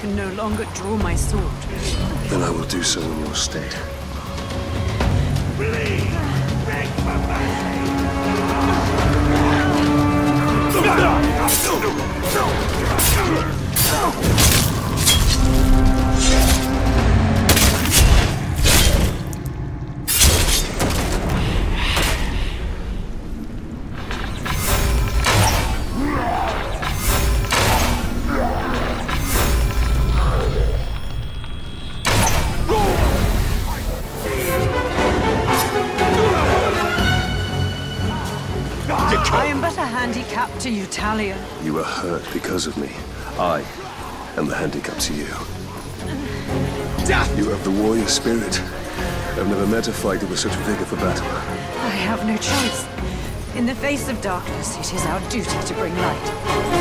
can no longer draw my sword. Then I will do so in your stead. I am but a handicap to you, Talion. You were hurt because of me. I am the handicap to you. You have the warrior spirit. I've never met a fighter with such vigor for battle. I have no choice. In the face of darkness, it is our duty to bring light.